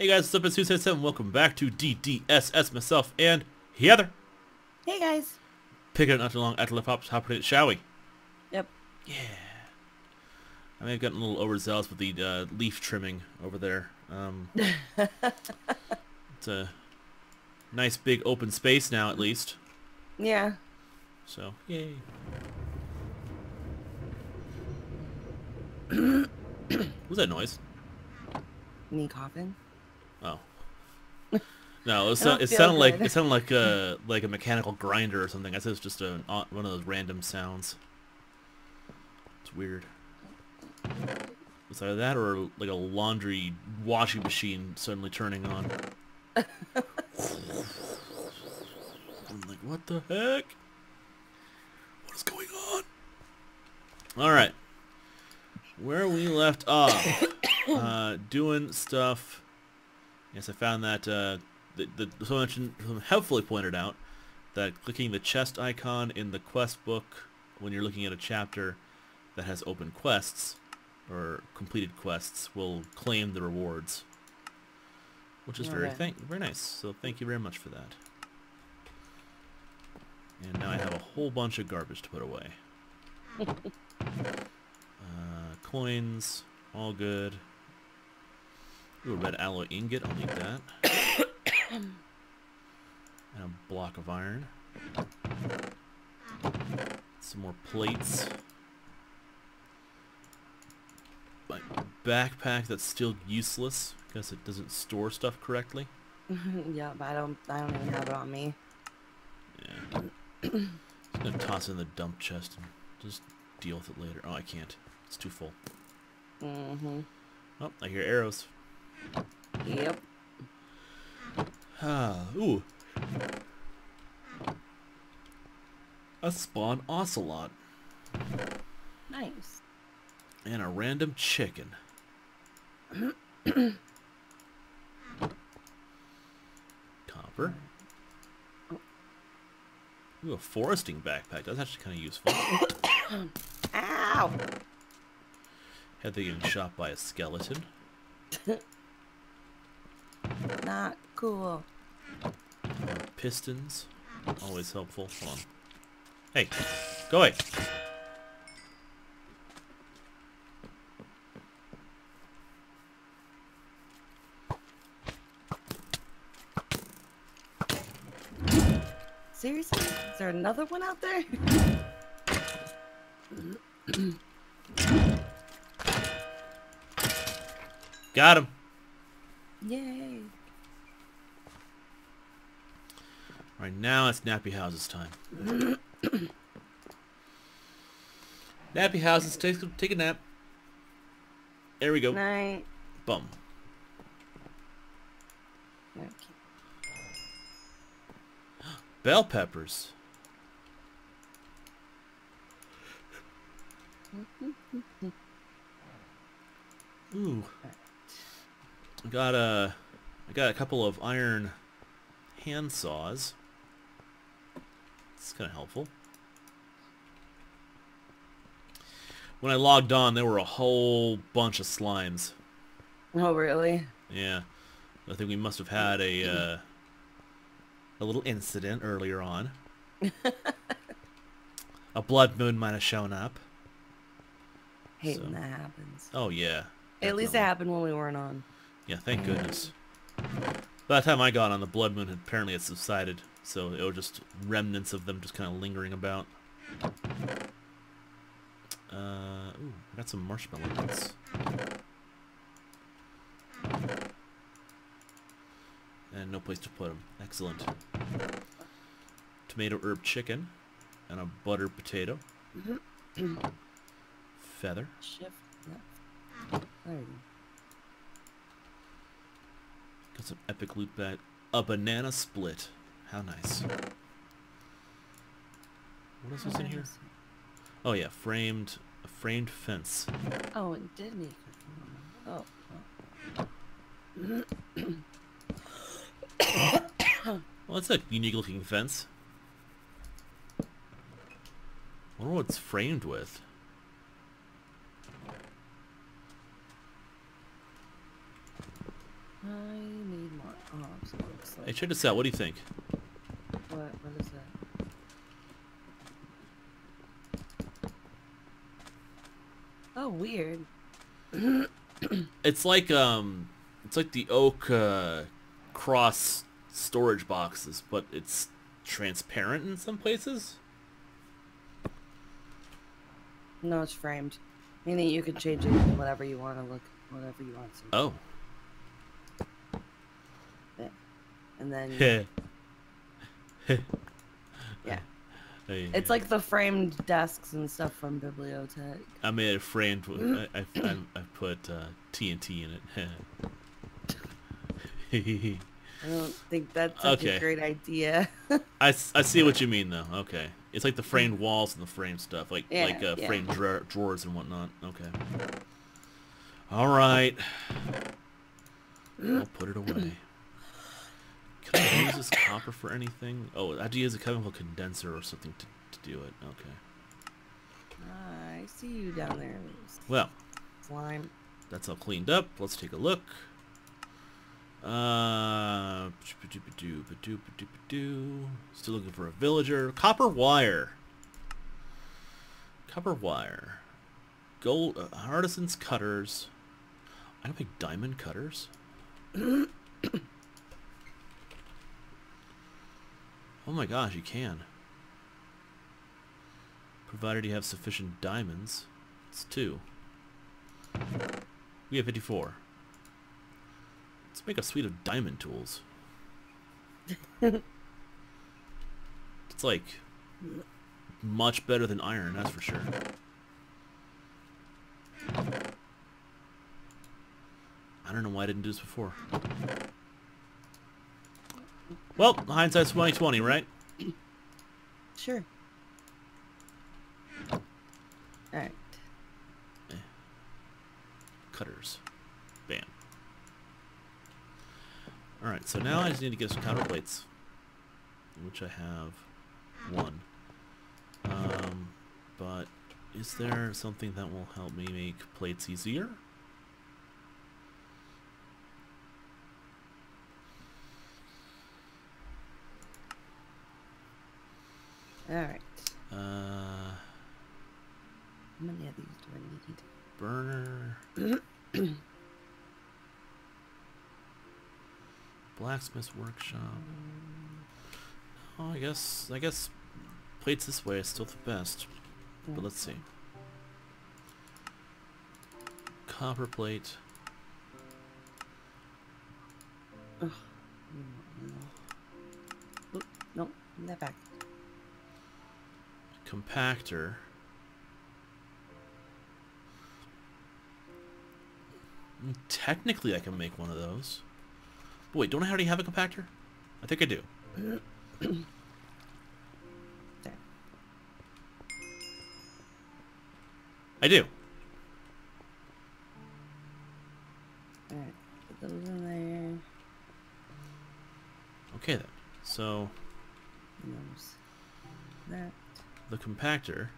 Hey guys, what's up? It's Suicide 7. Welcome back to DDSS. Myself and Heather. Hey guys. Pick it up not too long after the pops. Hop it, shall we? Yep. Yeah. I may have gotten a little overzealous with the uh, leaf trimming over there. Um, it's a nice big open space now, at least. Yeah. So, yay. What's that noise? Me coughing. Oh. No, it, it sounded like it sounded like a like a mechanical grinder or something. I said it's just a one of those random sounds. It's weird. It's either that or like a laundry washing machine suddenly turning on. I'm like, what the heck? What is going on? All right, where we left off, uh, doing stuff. Yes, I found that uh, the, the someone helpfully pointed out that clicking the chest icon in the quest book when you're looking at a chapter that has open quests or completed quests will claim the rewards, which is very thank very nice. So thank you very much for that. And now I have a whole bunch of garbage to put away. uh, coins, all good. Ooh, a red alloy ingot, I'll need that. and a block of iron. Some more plates. My backpack that's still useless because it doesn't store stuff correctly. yeah, but I don't. I don't even have it on me. Yeah. I'm gonna toss it in the dump chest and just deal with it later. Oh, I can't. It's too full. Mm-hmm. Oh, I hear arrows. Yep. Ah, ooh. A spawn ocelot Nice. and a random chicken. Copper. Ooh, a forestry backpack. That's actually kind of useful. Ow. Had they getting shot by a skeleton. Not cool. Pistons. Always helpful. Hold on. Hey, go away. Seriously? Is there another one out there? Got him. Yay. Right now it's Nappy House's time. nappy Houses, take, take a nap. There we go. Night. Bum. Okay. Bell peppers. Ooh. I got a, I got a couple of iron hand saws. It's kind of helpful. When I logged on, there were a whole bunch of slimes. Oh, really? Yeah, I think we must have had a uh, a little incident earlier on. a blood moon might have shown up. Hate So- when that happens. Oh yeah. At least it happened when we weren't on. Yeah, thank goodness. By the time I got on, the blood moon had apparently had subsided, so it was just remnants of them just kind of lingering about. Uh, ooh, I got some marshmallow bits. And no place to put them. Excellent. Tomato herb chicken, and a butter potato. Feather. Shift left. There you go. Got some epic loot back. A banana split. How nice. What else is in here? Oh yeah, framed a framed fence. Oh, it did it. Oh. Well, that's a unique looking fence. I wonder what it's framed with. I Oh, so it looks Hey, check this out. What do you think? what? What is that? Oh, weird. It's like um, it's like the oak uh, cross storage boxes, but it's transparent in some places. No, it's framed. Meaning you can change it to whatever you want to look, whatever you want to. Oh. And then yeah, It's like the framed desks and stuff from Bibliotech. I made a framed. With, I, I, I, put uh, TNT in it. I don't think that's such Okay. a great idea. I, I see what you mean though. Okay, it's like the framed walls and the framed stuff, like Yeah, like uh, yeah. framed dra- drawers and whatnot. Okay. All right. I'll put it away. Can I use this copper for anything? Oh, I have to use a chemical condenser or something to, to do it. Okay. I see you down there, Well, slime. that's all cleaned up. Let's take a look. Uh, still looking for a villager. Copper wire. Copper wire. Gold uh, artisans cutters. I don't make diamond cutters. oh my gosh, you can. Provided you have sufficient diamonds. It's two. We have 54. Let's make a suite of diamond tools. it's like much better than iron, that's for sure. I don't know why I didn't do this before. Well, hindsight's 2020, right? Sure. Alright. Cutters. Bam. Alright, so now I just need to get some counterplates. Which I have one. Um, but is there something that will help me make plates easier? Alright. Uh, How many of these do I need? burner. Blacksmith's workshop. Oh, I guess I guess plates this way is still the best. But let's see. Copper plate. Ugh. Oop, nope, give that back. Compactor. Technically, I can make one of those. Wait, don't I already have a compactor? I think I do. I do. Alright, put those in there. Okay then. So That. The compactor.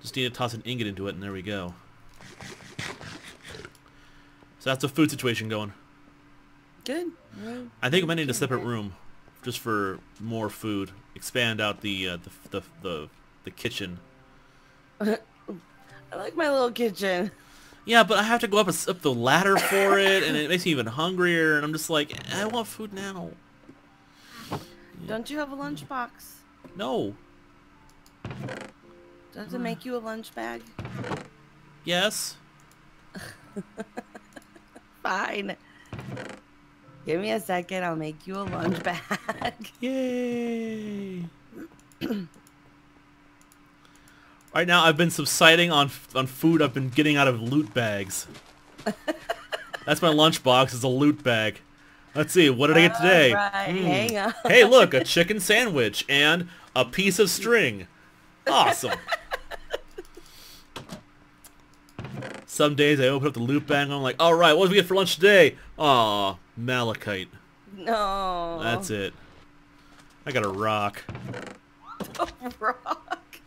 Just need to toss an ingot into it, and there we go. So that's a food situation going. Good. Well, I think I might need a separate room, just for more food. Expand out the uh, the, the the the kitchen. I like my little kitchen. Yeah, but I have to go up a up the ladder for it, and it makes me even hungrier. And I'm just like, I want food now. Don't you have a lunchbox? No. Does it make you a lunch bag? Yes. Fine. Give me a second, I'll make you a lunch bag. Yay. right now, I've been subsiding on on food I've been getting out of loot bags. That's my lunchbox. Is a loot bag. Let's see. What did I get today? Alright, Hmm. hang on. hey, look, a chicken sandwich and a piece of string. Awesome. Some days I open up the loot bag and I'm like, all right, what did we get for lunch today? Aw, malachite. No. That's it. I got a rock. A rock?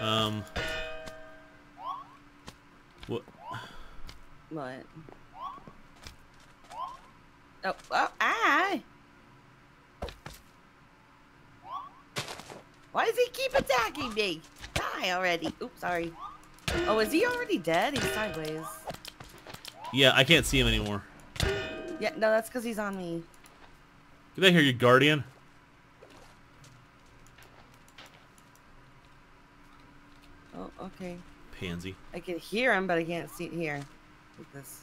Um. What? What? Oh, oh, ah! Why does he keep attacking me? Die already. Oops, sorry. Oh, is he already dead? He's sideways. Yeah, I can't see him anymore. Yeah, no, that's because he's on me. Get back here, you guardian. Oh, okay. Pansy. I can hear him, but I can't see here. Like this.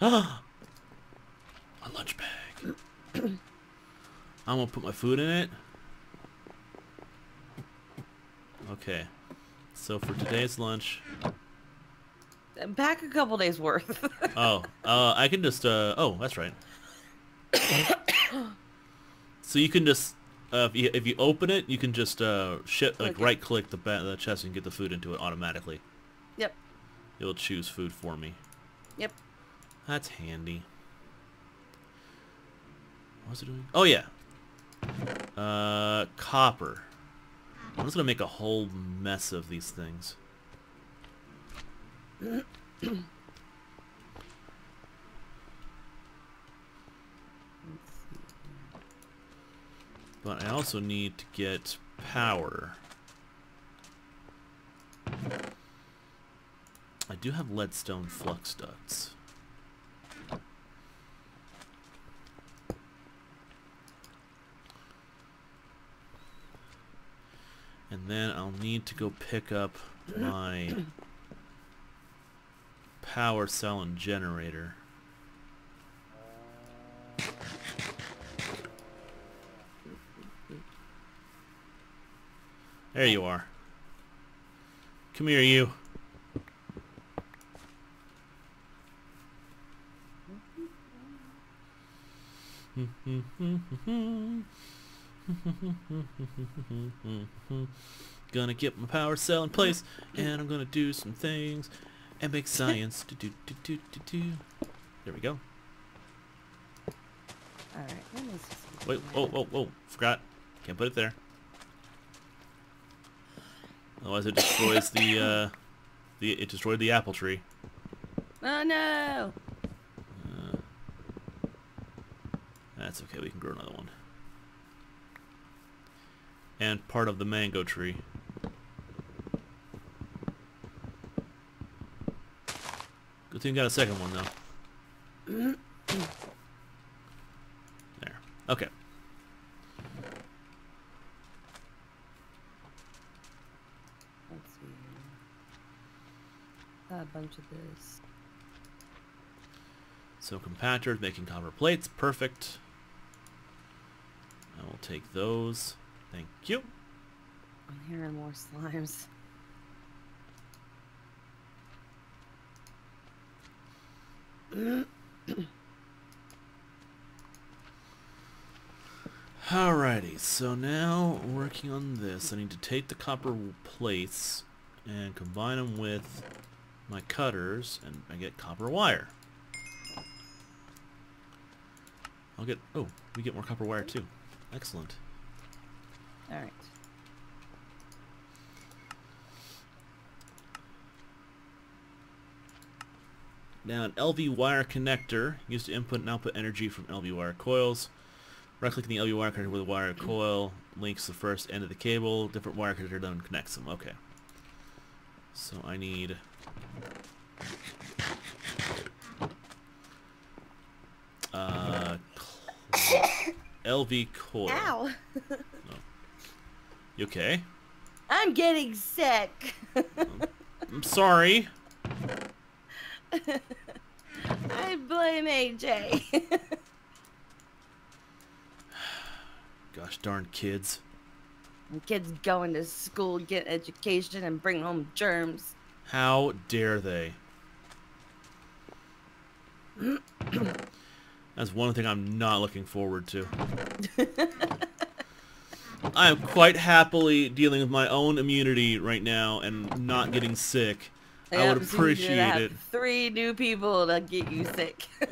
Ah! My lunch bag. I'm gonna put my food in it. Okay. So for today's lunch, Back a couple days worth. oh, uh, I can just, uh, oh, that's right. so you can just, uh, if you, if you open it, you can just, uh, ship, like, Click it. right-click the, the chest and get the food into it automatically. yep. It'll choose food for me. Yep. That's handy. What's it doing? Oh, yeah. Uh, copper. I'm just gonna make a whole mess of these things. But I also need to get power. I do have leadstone flux ducts. And then I'll need to go pick up my power cell and generator. There you are. Come here, you. Gonna get my power cell in place, and I'm gonna do some things and make science. do, do, do, do, do, do. There we go. Alright, let me see Wait, oh, oh, oh, forgot. Can't put it there. Otherwise it destroys the, uh, the, it destroyed the apple tree. Oh no! Uh, that's okay, we can grow another one. And part of the mango tree. Good thing we got a second one though. There. Okay. Let's see. Got a bunch of this. So compactors making copper plates, perfect. I will take those. Thank you. I'm hearing more slimes. Alrighty, so now working on this, I need to take the copper plates and combine them with my cutters, and I get copper wire. I'll get, oh, we get more copper wire too. Excellent. Alright. Now an LV wire connector used to input and output energy from LV wire coils. Right-clicking the LV wire connector with a wire coil links the first end of the cable. Different wire connector then connects them. Okay. So I need uh, LV coil. Ow! You okay? I'm getting sick! I'm sorry. I blame AJ. Gosh darn kids. Kids going to school, get education, and bring home germs. How dare they? That's one thing I'm not looking forward to. I am quite happily dealing with my own immunity right now and not getting sick. I would you're gonna appreciate it. Three new people to get you sick.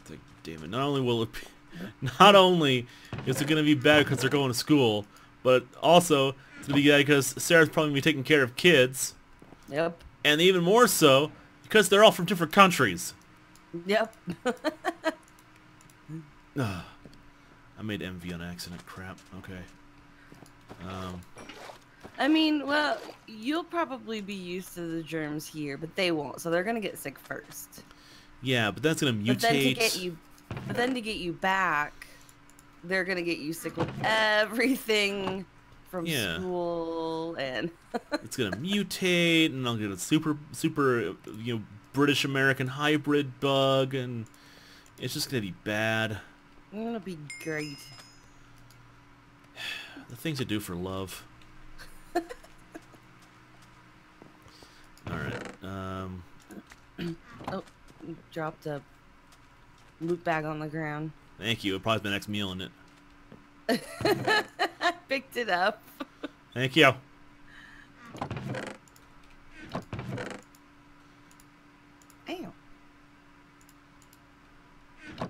It's like, damn it. Not only will it be, not only is it going to be bad because they're going to school, but also it's going to be bad because Sarah's probably going to be taking care of kids, Yep. and even more so because they're all from different countries. Yep. Ugh. I made MV on accident. Crap. Okay. Um, I mean, well, you'll probably be used to the germs here, but they won't. So they're gonna get sick first. yeah, but that's going to mutate. But then to get you, but then to get you back, they're gonna get you sick with everything from Yeah. school and. it's gonna mutate, and I'll get a super, super, you know, British American hybrid bug, and it's just gonna be bad. It's gonna be great. The things to do for love. All right. Um. Oh, you dropped a loot bag on the ground. Thank you. It'll probably be the next meal in it. I picked it up. Thank you. Ow.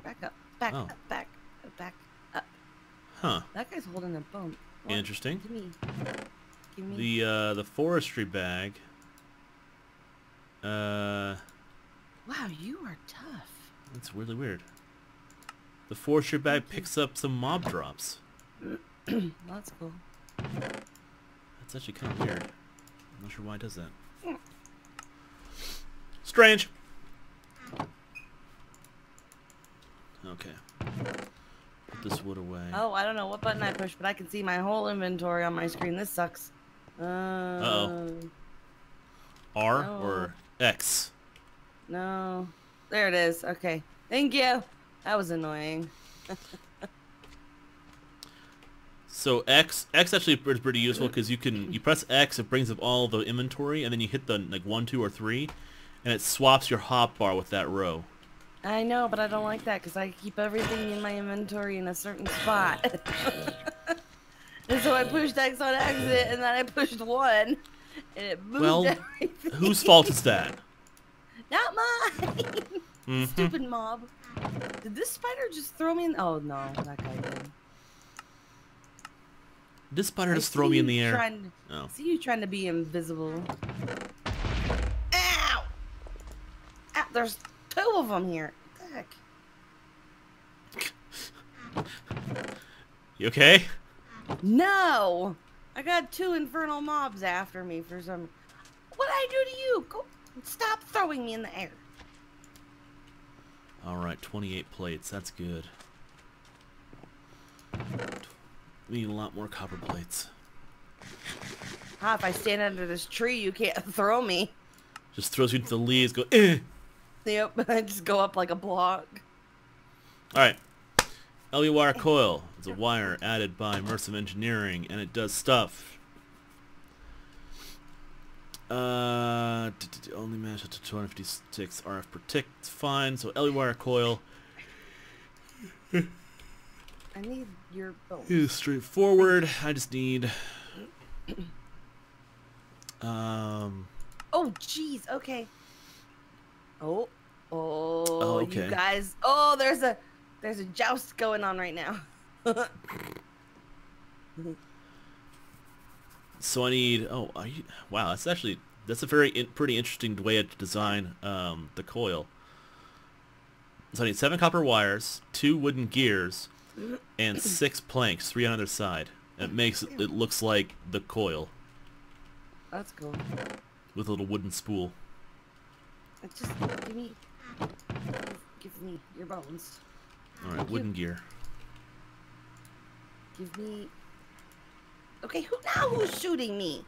Back up. Back Oh. up. Back. up, Back up. Huh. That guy's holding a bone. What? Interesting. Give me. Give me. The uh, the forestry bag. Uh, Wow, you are tough. that's really weird. The forestry bag picks up some mob drops. That's cool. That's actually kind of weird. I'm not sure why it does that. Strange. Okay. Put this wood away. Oh, I don't know what button I pushed, but I can see my whole inventory on my screen. This sucks. Uh, Uh-oh. R no. or X? No. There it is. Okay. Thank you. That was annoying. So X X actually is pretty useful because you can you press X, it brings up all the inventory, and then you hit the like one, two, or three, and it swaps your hotbar with that row. I know, but I don't like that because I keep everything in my inventory in a certain spot. and so I pushed X on exit, and then I pushed one, and it moved Well, everything. Whose fault is that? Not mine. Mhm. Stupid mob. Did this spider just throw me in? Oh no, that guy did. This spider I just throw me in the air. Trying, Oh. I see you trying to be invisible. Ow! Ow! There's two of them here. Heck? You okay? No! I got two infernal mobs after me for some. What I do to you? Go! Stop throwing me in the air. All right, 28 plates. That's good. We need a lot more copper plates. Ah, if I stand under this tree, you can't throw me. Just throws you to the leaves. Go. Eh. Yep, I just go up like a block. All right. LV wire coil is a wire added by Immersive Engineering, and it does stuff. Uh, d- d- d- only match up to 256 RF per tick. It's fine. So LV wire coil I need your bones. is straightforward. I just need. Um. Oh, jeez. Okay. Oh. Oh, Oh, okay. you guys. Oh, there's a there's a joust going on right now. So I need. Oh, are you, wow. That's actually that's a very in, pretty interesting way to design um, the coil. So I need seven copper wires, two wooden gears, and six planks, three on either side. It makes it, it looks like the coil That's cool. with a little wooden spool. Just give me give me your bones. All right, Thank you. wooden gear. Give me Okay, who now who's shooting me?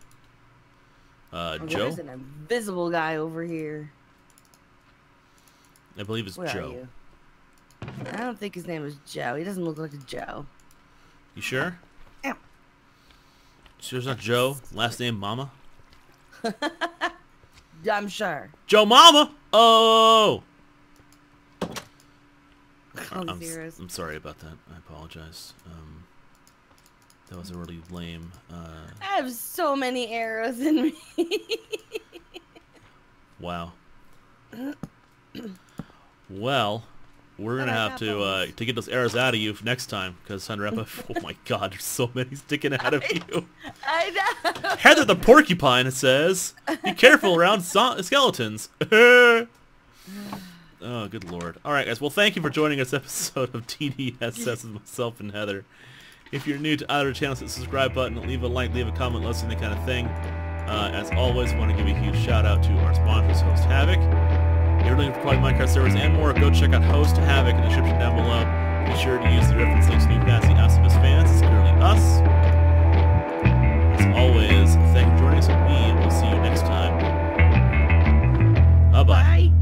Uh, Oh, Joe, There's an invisible guy over here. I believe it's Where Joe. you? I don't think his name is Joe. He doesn't look like a Joe. You sure? Ow. Sure it's not Joe? Last name Mama? I'm sure. Joe Mama! Oh, I'm, zeros. I'm sorry about that. I apologize. Um, that was a really lame. Uh, I have so many arrows in me. wow. well, we're gonna have to uh, to get those arrows out of you next time because Thunder oh my God, there's so many sticking out of you. I know. Heather the porcupine says, "Be careful around so- skeletons." Oh, good lord. Alright, guys. Well, thank you for joining us episode of DDSS with myself and Heather. If you're new to either channel, hit the subscribe button, leave a like, leave a comment, let us that kind of thing. Uh, as always, want to give a huge shout out to our sponsors, Host Havoc. If you're looking for quality Minecraft servers and more, go check out Host Havoc in the description down below. Be sure to use the reference links to pass the Optimus fans, it's clearly us. As always, thank you for joining us, and we will see you next time. Bye-bye.